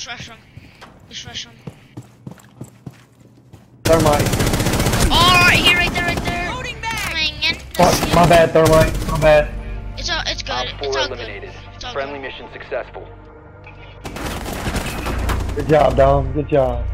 Just rush him. Just rush him. Thermite. Oh, right here, right there, right there. Loading back. Coming in. Fuck, my bad, thermite. My bad. It's all, it's good. Op It's 4 eliminated. good. eliminated. It's all Friendly good. mission successful. Good job, Dom. Good job.